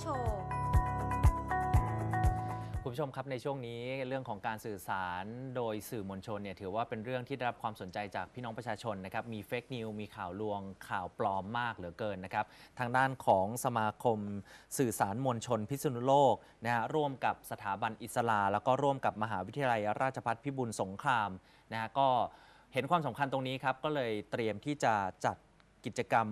โชว์คุณผู้ชมครับในช่วงนี้เรื่องของการสื่อสารโดยสื่อมวลชนเนี่ยถือว่าเป็นเรื่องที่ได้รับความสนใจจากพี่น้องประชาชนนะครับมีเฟกนิวมีข่าวลวงข่าวปลอมมากเหลือเกินนะครับทางด้านของสมาคมสื่อสารมวลชน พิษณุโลกนะฮะร่วมกับสถาบันอิสลา แล้วก็ร่วมกับมหาวิทยาลัยราชภัฏพิบูลสงครามนะฮะก็เห็นความสำคัญตรงนี้ครับก็เลยเตรียมที่จะจัด กิจกรรม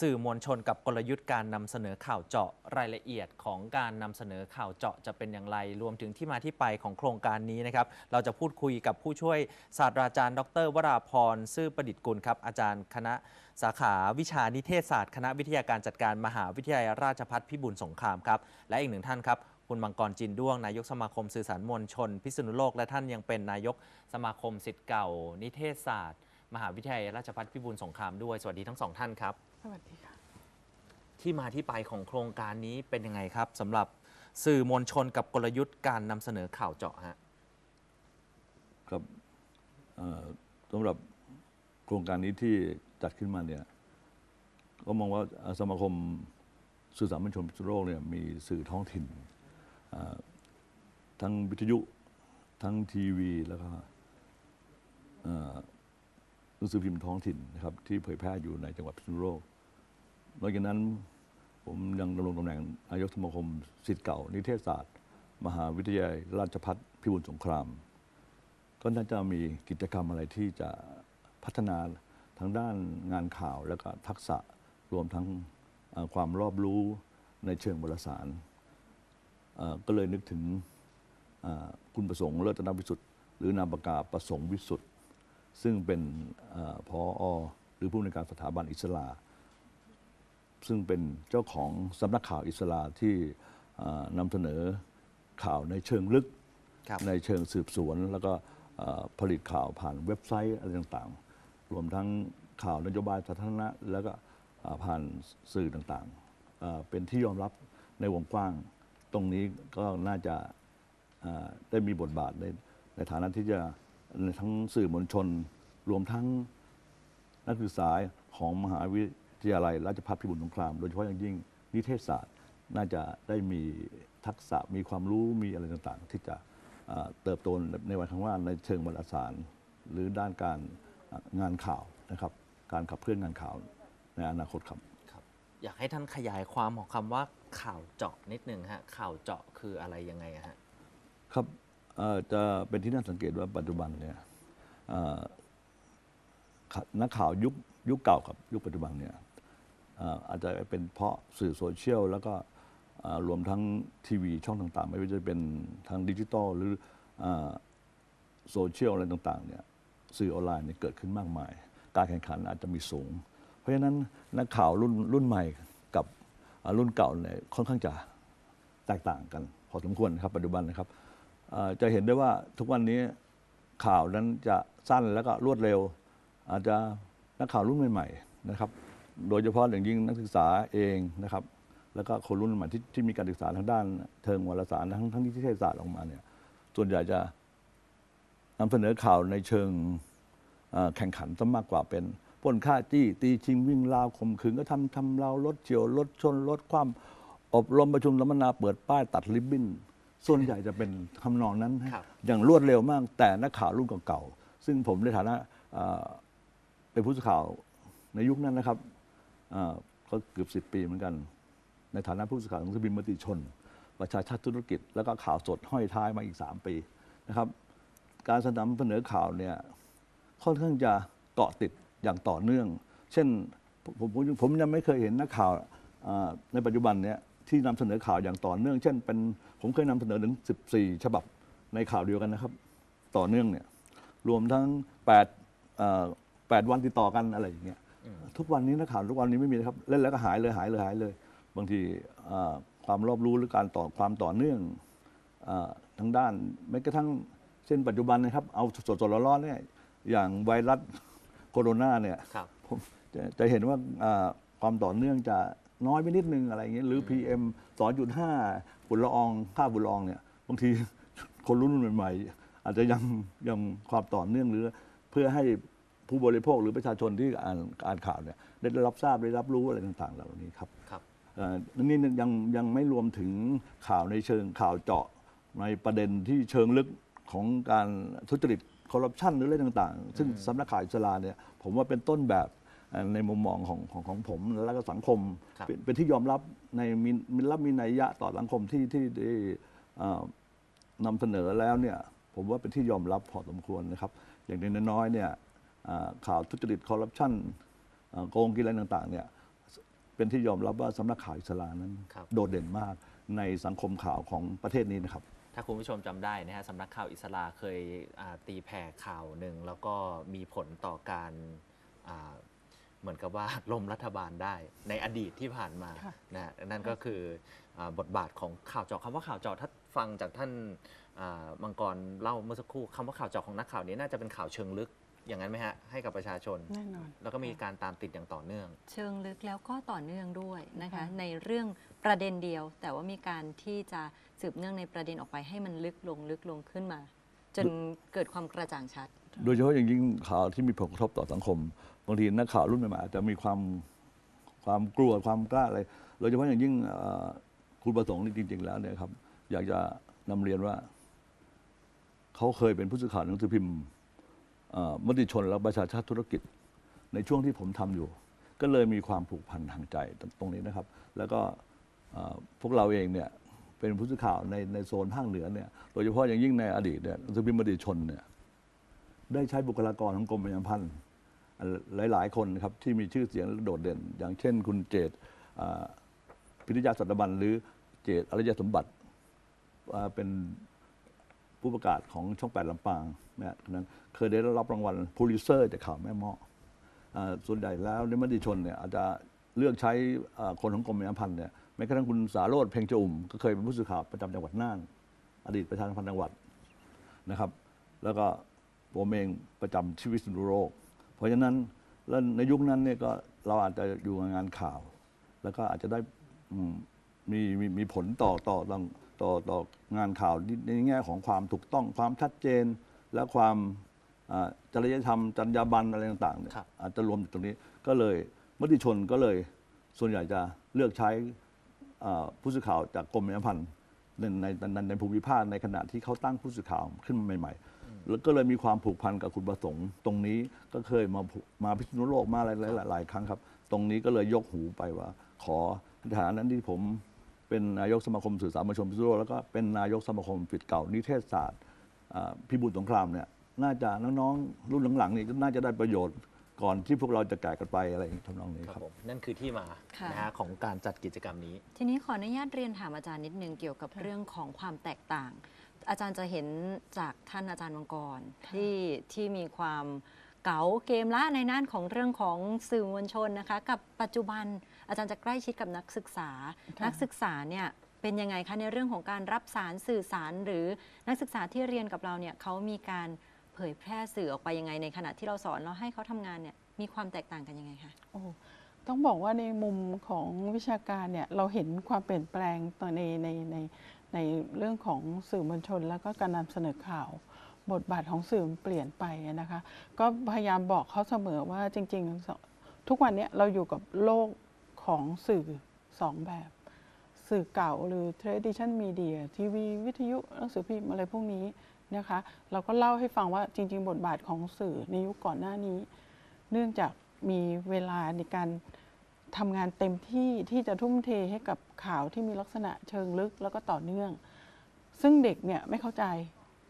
สื่อมวลชนกับกลยุทธ์การนำเสนอข่าวเจาะรายละเอียดของการนำเสนอข่าวเจาะจะเป็นอย่างไร รวมถึงที่มาที่ไปของโครงการนี้นะครับ เราจะพูดคุยกับผู้ช่วยศาสตราจารย์ ดร วราพรซื่อประดิษฐ์กุลครับ อาจารย์คณะสาขาวิชานิเทศศาสตร์คณะวิทยาการจัดการมหาวิทยาลัยราชภัฏพิบูลสงครามครับ และอีกหนึ่งท่านครับคุณมังกรจินด้วง นายกสมาคมสื่อสารมวลชน พิษณุโลก และท่านยังเป็นนายกสมาคมสิทธิ์เก่า นิเทศศาสตร์ มหาวิทยาลัยราชภัฏพิบูลสงครามด้วย สวัสดีทั้งสองท่านครับ สวัสดีค่ะ ที่มาที่ไปของโครงการนี้เป็นยังไงครับสำหรับสื่อมวลชนกับกลยุทธ์การนำเสนอข่าวเจาะฮะครับเอ่อสำหรับโครงการนี้ที่จัดขึ้นมาเนี่ยก็มองว่าเอ่อสมาคมสื่อสารมวลชนพิษณุโลกเนี่ยมีสื่อท้องถิ่นเอ่อทั้งวิทยุทั้งทีวีแล้วก็เอ่อห นังสือพิมพ์ท้องถิ่นนะครับที่เผยแพร่อยู่ในจังหวัดพิษณุโลกนอกจากนั้นผมยังดำรงตำแหน่งนายกสมาคมศิษย์เก่า นิเทศศาสตร์ มหาวิทยาลัยราชภัฏพิบูลสงคราม ก็น่าจะมีกิจกรรมอะไรที่จะพัฒนาทางด้านงานข่าวแล้วก็ทักษะรวมทั้งความรอบรู้ในเชิงวารสาร ก็เลยนึกถึงคุณประสงค์เลิศนวิสุทธ์หรือนามปากกาประสงค์วิสุทธ์ ซึ่งเป็นเอ่อพออหรือผู้ในวยการสถาบันอิสลา ซึ่งเป็นเจ้าของสำนักข่าวอิสลาที่เอ่อนำเสนอข่าวในเชิงลึกครับในเชิงสืบสวน แล้วก็เอ่อผลิตข่าวผ่านเว็บไซต์อะไรต่างๆ รวมทั้งข่าวนโยบายสาธารณะ แล้วก็เอ่อผ่านสื่อต่างๆเอ่อเป็นที่ยอมรับในวงกว้าง ตรงนี้ก็น่าจะเอ่อได้มีบทบาทในในฐานะที่จะใน ทั้งสื่อมวลชน รวมทั้งนักศึกษาของมหาวิทยาลัยราชภัฏพิบูลสงคราม โดยเฉพาะอย่างยิ่งนิเทศศาสตร์น่าจะได้มีทักษะมีความรู้มีอะไรต่างๆ ที่จะเอ่อเติบโตในวันข้างหน้าในเชิงวารสาร หรือด้านการเอ่องานข่าวนะครับการขับเคลื่อนงานข่าวในอนาคตครับครับอยากให้ท่านขยายความของคำว่าข่าวเจาะนิดหนึ่งฮะข่าวเจาะคืออะไรยังไงอะฮะครับเอ่อ จะเป็นที่น่าสังเกตว่าปัจจุบันเนี่ยนักข่าวยุคยุคเก่ากับยุคปัจจุบันเนี่ยอาจจะเป็นเพราะสื่อโซเชียลแล้วก็รวมทั้งทีวีช่องต่างๆ ไม่ว่าจะเป็นทางดิจิตอลหรือโซเชียลอะไรต่างๆเนี่ยสื่อออนไลน์เนี่ยเกิดขึ้นมากมาย การแข่งขันอาจจะมีสูง เพราะฉะนั้นนักข่าวรุ่นรุ่นใหม่กับรุ่นเก่าเนี่ยค่อนข้างจะแตกต่างกัน พอสมควรนะครับปัจจุบันนะครับ จะเห็นได้ว่าทุกวันนี้ข่าวนั้นจะสั้นแล้วก็รวดเร็ว อาจจะนักข่าวรุ่นใหม่ๆนะครับ โดยเฉพาะอย่างยิ่งนักศึกษาเองนะครับ แล้วก็คนรุ่นใหม่ที่ที่มีการศึกษาทางด้านเทิงวารสารทั้งทั้งนิเทศศาสตร์ออกมาเนี่ยส่วนใหญ่จะนำเสนอข่าวในเชิงแข่งขันซะมากกว่าเป็นป้นฆ่าจี้ตีชิงวิ่งราวข่มขืนก็ทำทำเรารถเฉียวรถชนรถคว่ำอบรมประชุมสัมมนาเปิดป้ายตัดริบบิ้น ส่วนใหญ่จะเป็นทำนองนั้นฮะครับ อย่างรวดเร็วมาก แต่นักข่าวรุ่นเก่าๆซึ่งผมในฐานะเอ่อเป็นผู้สื่อข่าวในยุคนั้นนะครับเอ่อก็เกือบสิบปีเหมือนกัน ในฐานะผู้สื่อข่าวของสบิมมติชน ประชาชาติธุรกิจ แล้วก็ข่าวสดห้อยท้ายมาอีก 3 ปีนะครับ การสนำเสนอข่าวเนี่ยค่อนข้างจะเกาะติดอย่างต่อเนื่อง เช่นผมผมผมผมยังไม่เคยเห็นนักข่าวเอ่อในปัจจุบันเนี่ย ที่นำเสนอข่าวอย่างต่อเนื่อง เช่นเป็นผมเคยนำเสนอถึง 14 ฉบับในข่าวเดียวกันนะครับ ต่อเนื่องเนี่ยรวมทั้ง8เอ่อ8วันติดต่อกันอะไรอย่างเงี้ยทุกวันนี้นักข่าวทุกวันนี้ไม่มีนะครับเล่นแล้วก็หายเลยหายเลยหายเลย บางทีเอ่อความรอบรู้หรือการต่อความต่อเนื่องเออทั้งด้านแม้กระทั่งเช่นปัจจุบันนะครับเอาสดๆร้อนๆเนี่ยอย่างไวรัสโคโรนาเนี่ย ครับ ผมจะจะเห็นว่าอ่าความต่อเนื่องจะ น้อยไปนิดนึงอะไรอย่างเงี้ยหรือ PM 2.5ฝุ่นละอองค่าฝุ่นละอองเนี่ยบางทีคนรุ่นใหม่ๆอาจจะยังยังความต่อเนื่องหรือ เพื่อให้ผู้บริโภคหรือประชาชนที่อ่านอ่านข่าวเนี่ยได้รับทราบได้รับรู้อะไรต่างๆ เหล่านี้ครับครับอ่อนี่ยังยังไม่รวมถึงข่าวในเชิงข่าวเจาะในประเด็นที่เชิงลึกของการทุจริตคอร์รัปชันหรืออะไรต่างๆ ซึ่งสำนักข่าวอิสลาเนี่ยผมว่าเป็นต้นแบบเอ่อ ในมุมมองของของของผมและก็สังคมครับ เป็นเป็นที่ยอมรับในมีมีรับมีนัยยะต่อสังคมที่ที่ที่เอ่อนำเสนอแล้วเนี่ยผมว่าเป็นที่ยอมรับพอสมควรนะครับ อย่างน้อยๆเนี่ยอ่าข่าวทุจริตคอร์รัปชันเอ่อโกงกินอะไรต่างๆเนี่ยเป็นที่ยอมรับว่าสำนักข่าวอิสลานั้น ครับ โดดเด่นมากในสังคมข่าวของประเทศนี้นะครับ ถ้าคุณผู้ชมจำได้นะฮะสำนักข่าวอิสลาเคยอ่าตีแผ่ข่าวหนึ่ง แล้วก็มีผลต่อการอ่า เหมือนกับว่าล้มรัฐบาลได้ในอดีตที่ผ่านมาค่ะนะฮะนั่นก็คืออาบทบาทของข่าวเจาะคำว่าข่าวเจาะถ้าฟังจากท่านอ่ามังกรเล่าเมื่อสักครู่คำว่าข่าวเจาะของนักข่าวนี้น่าจะเป็นข่าวเชิงลึกอย่างนั้นไหมฮะ ให้กับประชาชนแน่นอนแล้วก็มีการตามติดอย่างต่อเนื่อง เชิงลึกแล้วก็ต่อเนื่องด้วยนะคะค่ะในเรื่องประเด็นเดียว แต่ว่ามีการที่จะสืบเนื่องในประเด็นออกไปให้มันลึกลงลึกลงขึ้นมา จนเกิดความกระจ่างชัด โดยเฉพาะอย่างยิ่งข่าวที่มีผลกระทบต่อสังคมบางทีนักข่าวรุ่นใหม่ๆอาจจะมีความความกลัวความกล้าอะไรโดยเฉพาะอย่างยิ่งคุณประสงค์นี่จริง ๆ แล้วเนี่ยครับ อยากจะนำเรียนว่า เขาเคยเป็นผู้สื่อข่าวหนังสือพิมพ์มติชนและประชาชาติธุรกิจ ในช่วงที่ผมทำอยู่ ก็เลยมีความผูกพันทางใจตรงนี้นะครับ แล้วก็พวกเราเองเนี่ยเป็นผู้สื่อข่าวในในโซนภาคเหนือเนี่ยโดยเฉพาะอย่างยิ่งในอดีตเนี่ยหนังสือพิมพ์มติชนเนี่ย ได้ใช้บุคลากรของกรมประชาสัมพันธ์หลาย ๆ คนครับที่มีชื่อเสียงโดดเด่น อย่างเช่น คุณเจตพิริยาสัตบันหรือเจตอริยสมบัติเป็นผู้ประกาศของช่องแปดลำปางนะนั้นเคยได้รับรางวัลพูลิเซอร์จากข่าวแม่เมาะอ่าส่วนใหญ่แล้วในมติชนเนี่ยอาจจะเลือกใช้คนของกรมประชาสัมพันธ์เนี่ยแม้กระทั่งคุณสาโรธเพ่งจุ่มก็เคยเป็นผู้สื่อข่าวประจำจังหวัดน่าน อดีตประธานพันธ์จังหวัดนะครับ แล้วก็ ผมเองประจำชีวิตสุนทรโลก เพราะฉะนั้นแล้วในยุคนั้นเนี่ยก็เราอาจจะอยู่กับงานข่าว แล้วก็อาจจะได้อืมมีมีมีผลต่อต่อต่อต่อต่องานข่าวในแง่ของความถูกต้องความชัดเจน และความอ่าจริยธรรมจรรยาบรรณอะไรต่างๆเนี่ยครับอาจจะรวมอยู่ตรงนี้ก็เลยมติชนก็เลยส่วนใหญ่จะเลือกใช้อ่าผู้สื่อข่าวจากกรมประชาสัมพันธ์ในในในในภูมิภาคในขณะที่เขาตั้งผู้สื่อข่าวขึ้นมาใหม่ ๆ แล้วก็เลยมีความผูกพันกับคุณประสงค์ ตรงนี้ก็เคยมาผูมาพิษณุโลกมาหลายหลายหลายครั้งครับ ตรงนี้ก็เลยยกหูไปว่า ขอในฐานะนั้นที่ผมเป็นนายกสมาคมสื่อสารมวลชนพิษณุโลกแล้วก็เป็นนายกสมาคมฟิดเก่านิเทศศาสตร์อ่าพิบูลสงครามเนี่ยน่าจะน้องๆรุ่นหลังๆนี่ก็น่าจะได้ประโยชน์ก่อนที่พวกเราจะแก่กันไปอะไรอย่างนี้ทำนองนี้คครัรับบผมนั่นคือที่มาค่ะนะฮะของการจัดกิจกรรมนี้ ทีนี้ขออนุญาตเรียนถามอาจารย์นิดนึงเกี่ยวกับเรื่องของความแตกต่าง อาจารย์จะเห็นจากท่านอาจารย์มังกรที่ที่มีความเก๋าเกมละในด้านของเรื่องของสื่อมวลชนนะคะ กับปัจจุบันอาจารย์จะใกล้ชิดกับนักศึกษาค่ะนักศึกษาเนี่ยเป็นยังไงคะในเรื่องของการรับสารสื่อสาร หรือนักศึกษาที่เรียนกับเราเนี่ยเขามีการเผยแพร่สื่อออกไปยังไงในขณะที่เราสอนเราให้เขาทำงานเนี่ยมีความแตกต่างกันยังไงคะโอ้ต้องบอกว่าในมุมของวิชาการเนี่ยเราเห็นความเปลี่ยนแปลงต่อในในใน ในเรื่องของสื่อมวลชน แล้วก็การนำเสนอข่าว บทบาทของสื่อเปลี่ยนไปนะคะ ก็พยายามบอกเขาเสมอว่าจริง ๆ ทุกวันนี้เราอยู่กับโลกของสื่อสองแบบ สื่อเก่าหรือ tradition media ทีวีวิทยุหนังสือพิมพ์อะไรพวกนี้นะคะ เราก็เล่าให้ฟังว่าจริง ๆ บทบาทของสื่อในยุคก่อนหน้านี้ เนื่องจากมีเวลาในการ ทำงานเต็มที่ที่จะทุ่มเทให้กับข่าวที่มีลักษณะเชิงลึกแล้วก็ต่อเนื่อง ซึ่งเด็กเนี่ยไม่เข้าใจ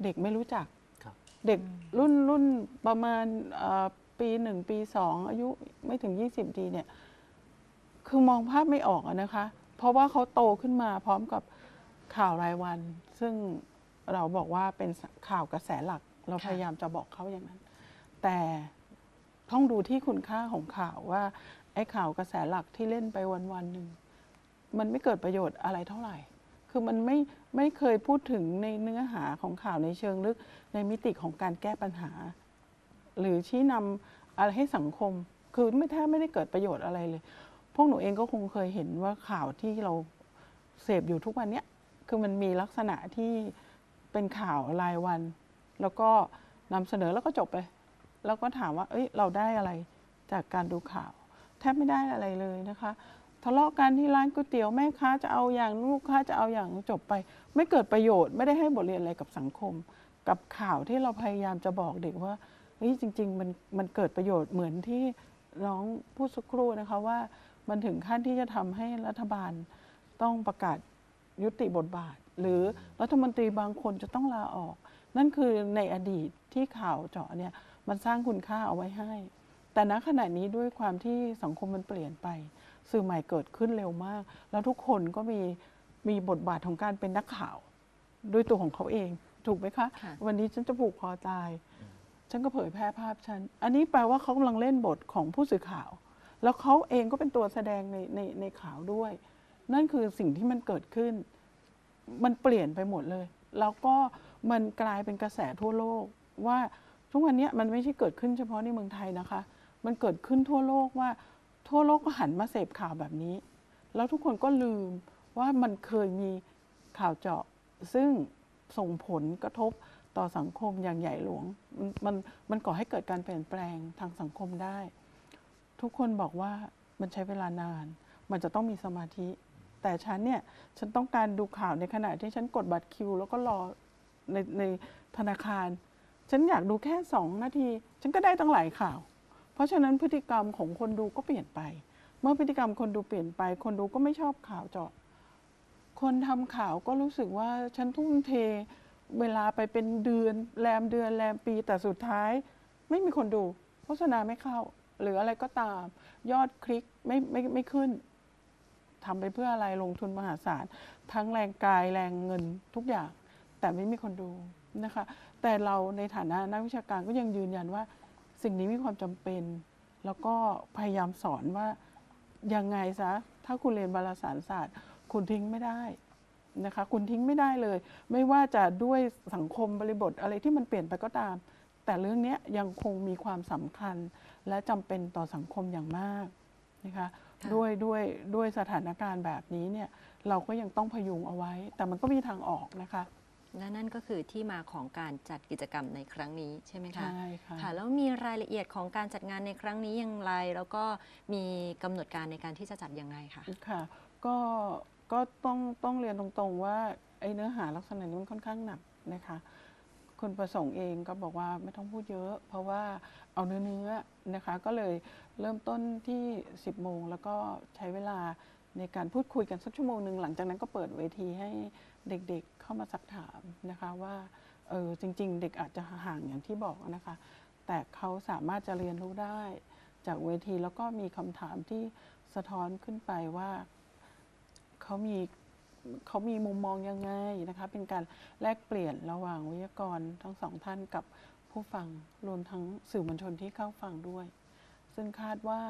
เด็กไม่รู้จักครับเด็กรุ่นรุ่นประมาณเอ่อปีหนึ่งปีสองอายุไม่ถึง 20ปีเนี่ย คือมองภาพไม่ออกอะนะคะ เพราะว่าเขาโตขึ้นมาพร้อมกับข่าวรายวัน ซึ่งเราบอกว่าเป็นข่าวกระแสหลัก เราค่ะพยายามจะบอกเขาอย่างนั้น แต่ต้องดูที่คุณค่าของข่าวว่าไอ้ข่าวกระแสหลักที่เล่นไปวันวันๆหนึ่งมันไม่เกิดประโยชน์อะไรเท่าไหร่ คือมันไม่ไม่เคยพูดถึงในเนื้อหาของข่าวในเชิงลึกในมิติของการแก้ปัญหา หรือชี้นำอะไรให้สังคม คือไม่แทบไม่ได้เกิดประโยชน์อะไรเลย พวกหนูเองก็คงเคยเห็นว่าข่าวที่เราเสพอยู่ทุกวันเนี้ยคือมันมีลักษณะที่เป็นข่าวรายวัน แล้วก็นำเสนอแล้วก็จบไป แล้วก็ถามว่า เอ้ยเราได้อะไรจากการดูข่าว แทบไม่ได้อะไรเลยนะคะ ทะเลาะกันที่ร้านก๋วยเตี๋ยวแม่ค้าจะเอาอย่างลูกค้าจะเอาอย่างจบไป ไม่เกิดประโยชน์ไม่ได้ให้บทเรียนอะไรกับสังคม กับข่าวที่เราพยายามจะบอกเด็กว่าเฮ้ยจริง ๆ มันมันเกิดประโยชน์เหมือนที่น้องพูดสักครู่นะคะว่ามันถึงขั้นที่จะทำให้รัฐบาลต้องประกาศยุติบทบาท หรือรัฐมนตรีบางคนจะต้องลาออก นั่นคือในอดีตที่ข่าวเจาะเนี่ยมันสร้างคุณค่าเอาไว้ให้ แต่ณขณะนี้ด้วยความที่สังคมมันเปลี่ยนไป สื่อใหม่เกิดขึ้นเร็วมาก แล้วทุกคนก็มีมีบทบาทของการเป็นนักข่าว ด้วยตัวของเขาเอง ถูกไหมคะ ค่ะ วันนี้ฉันจะผูกคอตาย ฉันก็เผยแพร่ภาพฉัน อันนี้แปลว่าเขากำลังเล่นบทของผู้สื่อข่าว แล้วเขาเองก็เป็นตัวแสดงในในในข่าวด้วย นั่นคือสิ่งที่มันเกิดขึ้น มันเปลี่ยนไปหมดเลย แล้วก็มันกลายเป็นกระแสทั่วโลกว่าทุกวันนี้มันไม่ใช่เกิดขึ้นเฉพาะในเมืองไทยนะคะ มันเกิดขึ้นทั่วโลกว่า ทั่วโลกก็หันมาเสพข่าวแบบนี้ แล้วทุกคนก็ลืมว่ามันเคยมีข่าวเจาะ ซึ่งส่งผลกระทบต่อสังคมอย่างใหญ่หลวง มันมันก่อให้เกิดการเปลี่ยนแปลงทางสังคมได้ ทุกคนบอกว่ามันใช้เวลานาน มันจะต้องมีสมาธิ แต่ฉันเนี่ยฉันต้องการดูข่าวในขณะที่ฉันกดบัตรคิว แล้วก็รอในในธนาคาร ฉันอยากดูแค่สองนาที ฉันก็ได้ตั้งหลายข่าว เพราะฉะนั้นพฤติกรรมของคนดูก็เปลี่ยนไป เมื่อพฤติกรรมคนดูเปลี่ยนไป คนดูก็ไม่ชอบข่าวเจาะ คนทำข่าวก็รู้สึกว่าฉันทุ่มเทเวลาไปเป็นเดือนแรมเดือนแรมปีแต่สุดท้าย ไม่มีคนดูโฆษณาไม่เข้า หรืออะไรก็ตาม ยอดคลิกไม่ไม่ไม่ขึ้นทำไปเพื่ออะไรลงทุนมหาศาล ทั้งแรงกายแรงเงินทุกอย่าง แต่ไม่มีคนดูนะคะ แต่เราในฐานะนักวิชาการก็ยังยืนยันว่า สิ่งนี้มีความจำเป็น แล้วก็พยายามสอนว่ายังไงซะถ้าคุณเรียนบารสารศาสตร์ คุณทิ้งไม่ได้นะคะ คุณทิ้งไม่ได้เลย ไม่ว่าจะด้วยสังคมบริบทอะไรที่มันเปลี่ยนไปก็ตาม แต่เรื่องเนี้ยยังคงมีความสำคัญ และจำเป็นต่อสังคมอย่างมากนะคะค่ะด้วยด้วยด้วยสถานการณ์แบบนี้เนี่ยเราก็ยังต้องพยุงเอาไว้ แต่มันก็มีทางออกนะคะ และนั่นก็คือที่มาของการจัดกิจกรรมในครั้งนี้ใช่ไหมคะใช่ค่ะค่ะ แล้วมีรายละเอียดของการจัดงานในครั้งนี้อย่างไร แล้วก็มีกำหนดการในการที่จะจัดยังไงคะ ค่ะก็ก็ต้องต้องเรียนตรงๆว่าไอ้เนื้อหาลักษณะนี้มันค่อนข้างหนักนะคะคุณประสงค์เองก็บอกว่าไม่ต้องพูดเยอะ เพราะว่าเอาเนื้อเนื้อๆนะคะ ก็เลยเริ่มต้นที่ 10โมงแล้วก็ใช้เวลาในการพูดคุยกันสักชั่วโมงหนึ่งหลังจากนั้นก็เปิดเวทีให้ เด็กๆเข้ามาสักถามนะคะว่าเออจริง ๆ เด็กอาจจะห่างอย่างที่บอกนะคะ แต่เขาสามารถจะเรียนรู้ได้ จากเวทีแล้วก็มีคำถามที่สะท้อนขึ้นไปว่าเขามีเขามีมุมมองยังไงนะคะ เป็นการแลกเปลี่ยนระหว่างวิทยากรทั้งสองท่านกับผู้ฟังรวมทั้งสื่อมวลชนที่เข้าฟังด้วย ซึ่งคาดว่า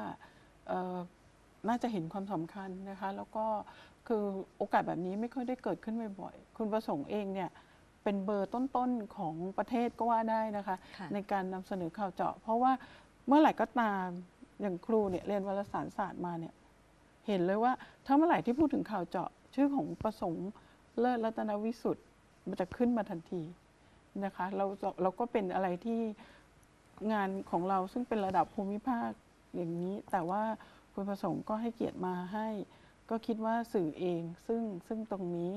น่าจะเห็นความสำคัญนะคะ แล้วก็คือโอกาสแบบนี้ไม่ค่อยได้เกิดขึ้นบ่อยๆคุณประสงค์เองเนี่ยเป็นเบอร์ต้นๆของประเทศก็ว่าได้นะคะค่ะในการนำเสนอข่าวเจาะ เพราะว่าเมื่อไหร่ก็ตามอย่างครูเนี่ยเรียนวารสารศาสตร์มาเนี่ยเห็นเลยว่าถ้าเมื่อไหร่ที่พูดถึงข่าวเจาะ ชื่อของประสงค์เลิศรัตนวิสุทธ์มันจะขึ้นมาทันทีนะคะเราเราก็เป็นอะไรที่งานของเราซึ่งเป็นระดับภูมิภาคอย่างนี้ แต่ว่า คุณประสงค์ก็ให้เกียรติมาให้ ก็คิดว่าสื่อเอง ซึ่งซึ่งตรงนี้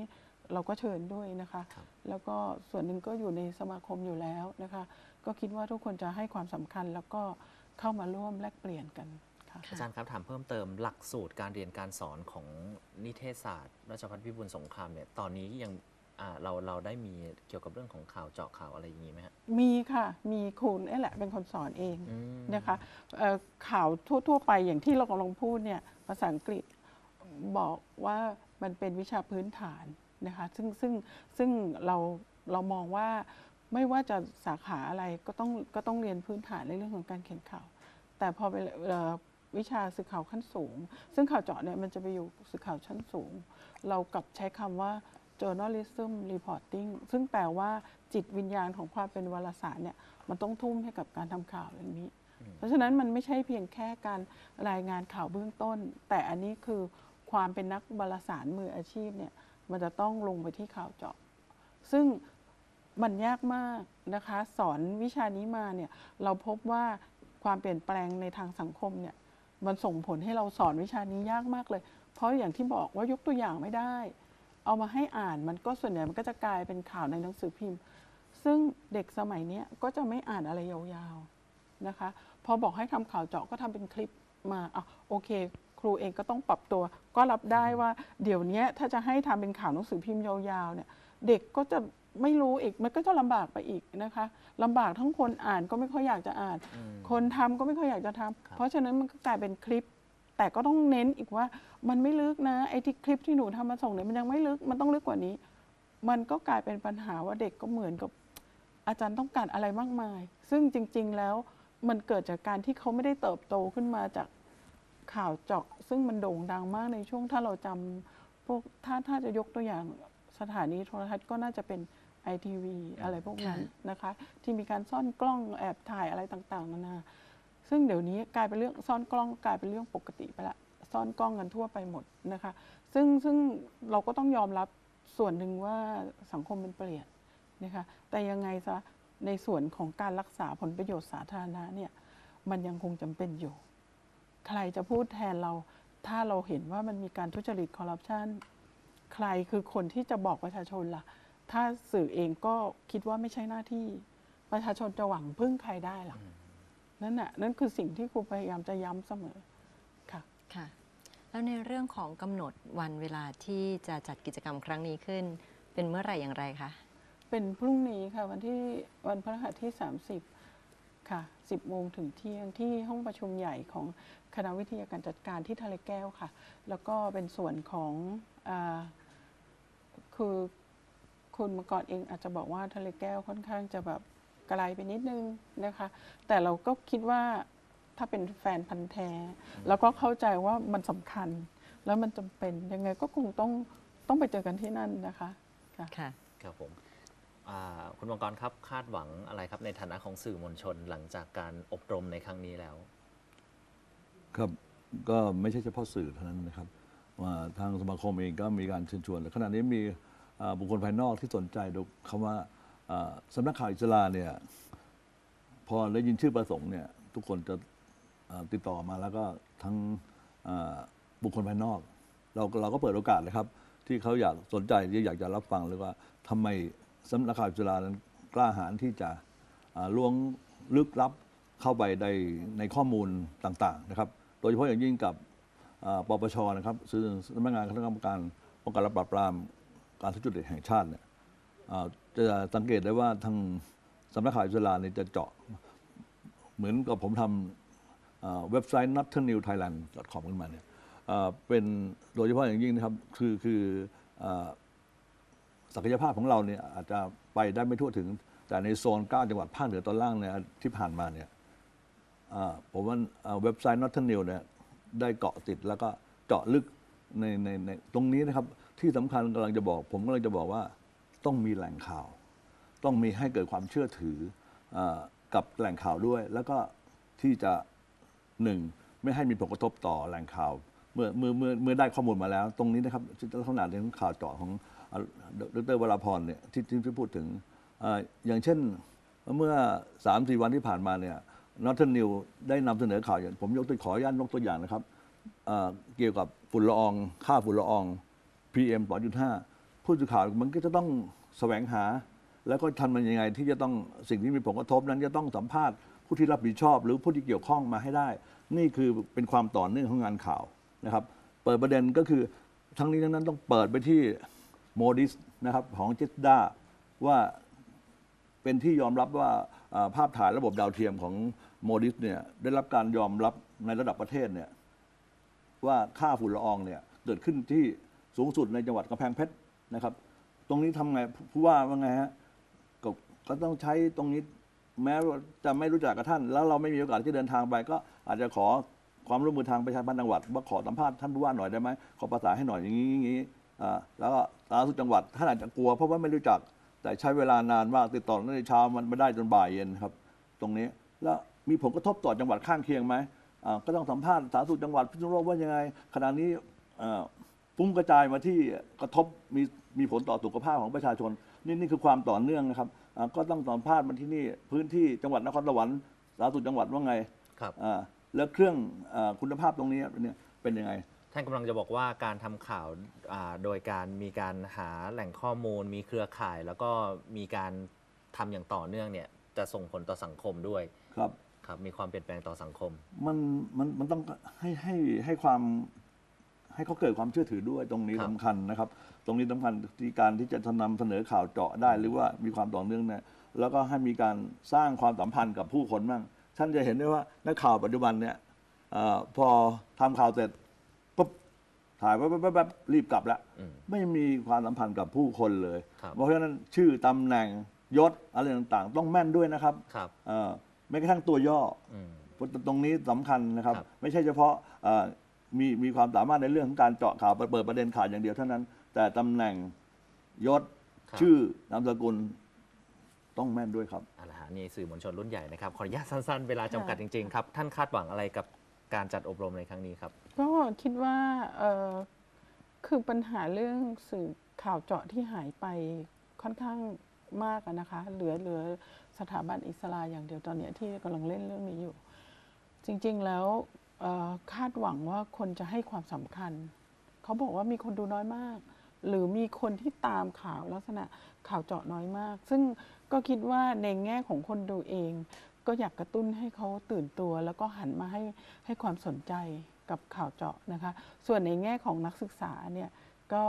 เราก็เชิญด้วยนะคะครับแล้วก็ส่วนหนึ่งก็อยู่ในสมาคมอยู่แล้วนะคะ ก็คิดว่าทุกคนจะให้ความสำคัญแล้วก็เข้ามาร่วมแลกเปลี่ยนกันค่ะค่ะอาจารย์ครับถามเพิ่มเติมหลักสูตรการเรียนการสอนของนิเทศศาสตร์ ราชภัฏพิบูลสงครามเนี่ยตอนนี้ยังอ่า เราเราได้มีเกี่ยวกับเรื่องของข่าวเจาะข่าวอะไรอย่างนี้ไหมฮะมีค่ะมีคุณนี่แหละเป็นคนสอนเองอืมนะคะเอ่อข่าวทั่ว ๆ ไปอย่างที่เรากำลังพูดเนี่ยภาษาอังกฤษบอกว่ามันเป็นวิชาพื้นฐานนะคะซึ่งซึ่งซึ่งเราเรามองว่าไม่ว่าจะสาขาอะไรก็ต้องก็ต้องเรียนพื้นฐานในเรื่องของการเขียนข่าว แต่พอไปเอ่อวิชาสื่อข่าวขั้นสูง ซึ่งข่าวเจาะเนี่ยมันจะไปอยู่สื่อข่าวชั้นสูง เรากลับใช้คำว่า journalism reporting ซึ่งแปลว่าจิตวิญญาณของความเป็นวารสารเนี่ยมันต้องทุ่มให้กับการทำข่าวอย่างนี้ เพราะฉะนั้นมันไม่ใช่เพียงแค่การรายงานข่าวเบื้องต้น แต่อันนี้คือความเป็นนักบารสารมืออาชีพเนี่ยมันจะต้องลงไปที่ข่าวเจาะ ซึ่งมันยากมากนะคะ สอนวิชานี้มาเนี่ยเราพบว่าความเปลี่ยนแปลงในทางสังคมเนี่ยมันส่งผลให้เราสอนวิชานี้ยากมากเลย เพเพราะอย่างที่บอกว่ายกตัวอย่างไม่ได้ เอามาให้อ่านมันก็ส่วนใหญ่มันก็จะกลายเป็นข่าวในหนังสือพิมพ์ ซึ่งเด็กสมัยเนี้ยก็จะไม่อ่านอะไรยาวๆนะคะ พอบอกให้ทำข่าวเจาะก็ทำเป็นคลิปมาอะโอเค ครูเองก็ต้องปรับตัว ก็รับได้ว่าเดี๋ยวเนี้ยถ้าจะให้ทำเป็นข่าวหนังสือพิมพ์ยาวๆเนี่ยเด็กก็จะไม่รู้อีกมันก็จะลำบากไปอีกนะคะลำบากทั้งคนอ่านก็ไม่ค่อยอยากจะอ่านอืมคนทำก็ไม่ค่อยอยากจะทำครับเพราะฉะนั้นมันก็กลายเป็นคลิป แต่ก็ต้องเน้นอีกว่ามันไม่ลึกนะไอ้ที่คลิปที่หนูทำมาส่งเนี่ยมันยังไม่ลึกมันต้องลึกกว่านี้ มันก็กลายเป็นปัญหาว่าเด็กก็เหมือนกับอาจารย์ต้องการอะไรมากมาย ซึ่งจริง ๆ แล้วมันเกิดจากการที่เขาไม่ได้เติบโตขึ้นมาจากข่าวเจาะ ซึ่งมันโด่งดังมากในช่วงถ้าเราจำพวกถ้าถ้าจะยกตัวอย่างสถานีโทรทัศน์ก็น่าจะเป็นไอทีวีอะไรพวกนั้นนะคะ ที่มีการซ่อนกล้องแอบถ่ายอะไรต่างๆนานา ซึ่งเดี๋ยวนี้กลายเป็นเรื่องซ่อนกล้องกลายเป็นเรื่องปกติไปละซ่อนกล้องกันทั่วไปหมดนะคะ ซึ่งซึ่งเราก็ต้องยอมรับส่วนหนึ่งว่าสังคมมันเปลี่ยนนะคะแต่ยังไงซะในส่วนของการรักษาผลประโยชน์สาธารณะเนี่ยมันยังคงจำเป็นอยู่ ใครจะพูดแทนเราถ้าเราเห็นว่ามันมีการทุจริตคอร์รัปชันใครคือคนที่จะบอกประชาชนล่ะ ถ้าสื่อเองก็คิดว่าไม่ใช่หน้าที่ ประชาชนจะหวังพึ่งใครได้ล่ะ นั่นน่ะนั่นคือสิ่งที่ครูพยายามจะย้ำเสมอค่ะค่ะแล้วในเรื่องของกำหนดวันเวลาที่จะจัดกิจกรรมครั้งนี้ขึ้น เป็นเมื่อไหร่อย่างไรคะเป็นพรุ่งนี้ค่ะวันที่วันพฤหัสที่ 30 ค่ะ 10โมงถึงเที่ยงที่ห้องประชุมใหญ่ของคณะวิทยาการจัดการที่ทะเลแก้วค่ะ แล้วก็เป็นส่วนของอาคือคุณมกรเองอาจจะบอกว่าทะเลแก้วค่อนข้างจะแบบ ไกลไปนิดนึงนะคะ แต่เราก็คิดว่าถ้าเป็นแฟนพันธ์แท้ แล้วก็เข้าใจว่ามันสำคัญ แล้วมันจำเป็นยังไงก็คงต้องต้องไปเจอกันที่นั่นนะคะค่ะ ค่ะ ครับผมอ่าคุณมังกรครับคาดหวังอะไรครับในฐานะของสื่อมวลชนหลังจากการอบรมในครั้งนี้แล้ว ครับก็ไม่ใช่เฉพาะสื่อเท่านั้นนะครับว่าทางสมาคมเองก็มีการเชิญชวนและขณะนี้มีอ่าบุคคลภายนอกที่สนใจดูคำว่าอ่า สำนักข่าวอิสลาเนี่ยพอได้ยินชื่อประสงค์เนี่ยทุกคนจะติดต่อมาแล้วก็ทั้งบุคคลภายนอก เราเราก็เปิดโอกาสเลยครับ ที่เขาอยากสนใจที่อยากจะรับฟังเลยว่าทำไมสำนักข่าวอิสลานั้นกล้าหาญที่จะอ่าล้วงลึกลับเข้าไปในในข้อมูลต่างๆนะครับ โดยเฉพาะอย่างยิ่งกับปปชนะครับซึ่งสำนักงานคณะกรรมการป้องกันและปราบปรามการทุจริตแห่งชาติเนี่ย จะสังเกตได้ว่าทางสำนักข่าวอิสลาเนี่จะเจาะ เหมือนกับผมทำเว็บไซต์ notternewthailand.com ขึ้นมาเนี่ยเป็นโดยเฉพาะอย่างยิ่งนะครับ คือคือศักยภาพของเราเนี่ยอาจจะไปได้ไม่ทั่วถึง แต่ในโซน 9 จังหวัดภาคเหนือตอนล่างเนี่ยที่ผ่านมาเนี่ยผมว่าเว็บไซต์ Northern New เนี่ยได้เกาะติดแล้วก็เจาะลึกในในในตรงนี้นะครับ ที่สำคัญกำลังจะบอก ผมกำลังจะบอกว่า ต้องมีแหล่งข่าว ต้องมีให้เกิดความเชื่อถืออกับแหล่งข่าวด้วย แล้วก็ที่จะหนึ่งไม่ให้มีผลกระทบต่อแหล่งข่าว เมื่อเมื่อเมื่อเมื่อได้ข้อมูลมาแล้ว ตรงนี้นะครับลักษณะของข่าวเจาะของดรวราพรเนี่ยที่ที่พูดถึงออย่างเช่นเมื่อสามสี่วันที่ผ่านมาเนี่ยนอตเทนนิวได้นำเสนอข่าวอย่างผมยกตัวขออนุญาตยกตัวอย่างนะครับเกี่ยวกับฝุ่นละอองค่าฝุ่นละออง PM 2.5 ผู้สื่อข่าวมันก็จะต้องแสวงหา แล้วก็ทำมันยังไง ที่จะต้องสิ่งที่มีผลกระทบนั้นจะต้องสัมภาษณ์ผู้ที่รับผิดชอบ หรือผู้ที่เกี่ยวข้องมาให้ได้ นี่คือเป็นความต่อเนื่องของงานข่าวนะครับ เปิดประเด็นก็คือทั้งนี้ทั้งนั้นต้องเปิดไปที่โมดิสนะครับของเจสดาว่าเป็นที่ยอมรับว่าอ่าภาพถ่ายระบบดาวเทียมของโมดิสเนี่ยได้รับการยอมรับในระดับประเทศเนี่ยว่าค่าฝุ่นละอองเนี่ยเกิดขึ้นที่สูงสุดในจังหวัดกำแพงเพชร นะครับ ตรงนี้ทำไงผู้ว่าว่าไงฮะก็ก็ต้องใช้ตรงนี้แม้จะไม่รู้จักกับท่าน แล้วเราไม่มีโอกาสที่เดินทางไปก็อาจจะขอความร่วมมือทางประชาพันธ์จังหวัดว่าขอสัมภาษณ์ท่านผู้ว่าหน่อยได้ไหมขอประสานให้หน่อยอย่างนี้อย่างนี้แล้วก็สาธารณสุขจังหวัดท่านอาจจะกลัวเพราะว่าไม่รู้จักแต่ใช้เวลานานมากติดต่อตั้งแต่เช้ามันไม่ได้จนบ่ายเย็นครับ ตรงนี้แล้วมีผลกระทบต่อจังหวัดข้างเคียงไหมก็ต้องสัมภาษณ์สาธารณสุขจังหวัดพิษณุโลกว่ายังไงขณะนี้ ฟุ้งกระจายมาที่กระทบมีมีผลต่อสุขภาพของประชาชน นี่นี่คือความต่อเนื่องนะครับอ่าก็ต้องสัมภาษณ์มาที่นี่พื้นที่จังหวัดนครสวรรค์สาธารณสุขจังหวัดว่าไงครับ อ่าแล้วเครื่องอาคุณภาพตรงนี้เนี่ยเป็นยังไง ท่านกำลังจะบอกว่าการทำข่าวอ่าโดยการมีการหาแหล่งข้อมูล มีเครือข่าย แล้วก็มีการทำอย่างต่อเนื่องเนี่ยจะส่งผลต่อสังคมด้วยครับ ครับ มีความเปลี่ยนแปลงต่อสังคม มันมันมันต้องให้ให้ให้ความ ให้เขาเกิดความเชื่อถือด้วยตรงนี้ครับ สำคัญนะครับ ตรงนี้สำคัญที่การที่จะนำเสนอข่าวเจาะได้ หรือว่ามีความต่อเนื่องเนี่ยแล้วก็ให้มีการสร้างความสัมพันธ์กับผู้คนบ้างท่านจะเห็นได้ว่านักข่าวปัจจุบันเนี่ยเออพอทำข่าวเสร็จปุ๊บถ่ายแป๊บๆๆรีบกลับแล้วอืมไม่มีความสัมพันธ์กับผู้คนเลย ครับ เพราะฉะนั้นชื่อตำแหน่งยศอะไรต่างๆ ต้องแม่นด้วยนะครับครับเอ่อแม้กระทั่งตัวย่อ อืม ตรงนี้สำคัญนะครับ ครับไม่ใช่เฉพาะเอ่อ มีมีความสามารถในเรื่องของการเจาะข่าวเปิดประเด็นข่าวอย่างเดียวเท่านั้น แต่ตำแหน่งยศครับ ชื่อนามสกุลต้องแม่นด้วยครับ เอาละฮะนี่สื่อมวลชนรุ่นใหญ่นะครับ ขออนุญาตสั้นๆ เวลาจำกัดจริง ๆ ครับ ท่านคาดหวังอะไรกับการจัดอบรมในครั้งนี้ครับ ก็คิดว่าเอ่อคือปัญหาเรื่องสื่อข่าวเจาะที่หายไปค่อนข้างมากอะนะคะ เหลือเหลือสถาบันอิสลาอย่างเดียวตอนเนี้ยที่กำลังเล่นเรื่องนี้อยู่ จริงๆแล้วเอ่อ คาดหวังว่าคนจะให้ความสำคัญ เขาบอกว่ามีคนดูน้อยมาก หรือมีคนที่ตามข่าวลักษณะข่าวเจาะน้อยมาก ซึ่งก็คิดว่าในแง่ของคนดูเอง ก็อยากกระตุ้นให้เขาตื่นตัว แล้วก็หันมาให้ให้ความสนใจกับข่าวเจาะนะคะ ส่วนในแง่ของนักศึกษาเนี่ยก็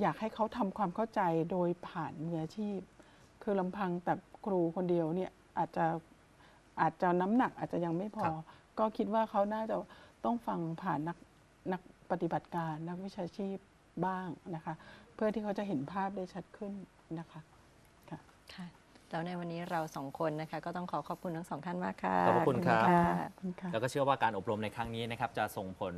อยากให้เขาทำความเข้าใจโดยผ่านมืออาชีพ คือลำพังแต่ครูคนเดียวเนี่ยอาจจะอาจจะน้ำหนักอาจจะยังไม่พอ ก็คิดว่าเขาน่าจะต้องฟังผ่านนักนักปฏิบัติการนักวิชาชีพบ้างนะคะ เพื่อที่เขาจะเห็นภาพได้ชัดขึ้นนะคะค่ะแล้วในวันนี้เราสองคนนะคะ ก็ต้องขอขอบคุณทั้งสองท่านมากค่ะขอบพระคุณครับะขอบคุณค่ะแล้วก็เชื่อว่าการอบรมในครั้งนี้นะครับจะส่งผล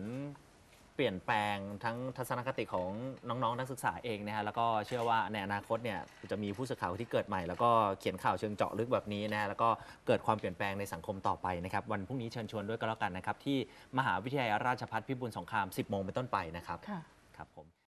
เปลี่ยนแปลงทั้งทัศนคติของน้องๆนักศึกษาเองนะฮะแล้วก็เชื่อว่าในอนาคตเนี่ยจะมีผู้สื่อข่าวที่เกิดใหม่ แล้วก็เขียนข่าวเชิงเจาะลึกแบบนี้นะฮะแล้วก็เกิดความเปลี่ยนแปลงในสังคมต่อไปนะครับวันพรุ่งนี้เชิญชวนด้วยก็แล้วกันนะครับที่มหาวิทยาลัยราชภัฏพิบูลสงคราม 10 โมงเป็นต้นไปนะครับค่ะ ครับผม